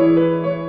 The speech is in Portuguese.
Música